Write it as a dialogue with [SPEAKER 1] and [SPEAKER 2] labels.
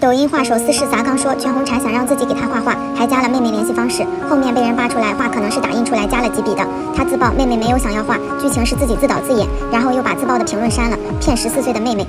[SPEAKER 1] 抖音画手四世砸缸说，全红婵想让自己给她画画，还加了妹妹联系方式。后面被人扒出来，画可能是打印出来加了几笔的。他自曝妹妹没有想要画，剧情是自己自导自演，然后又把自曝的评论删了，骗十四岁的妹妹。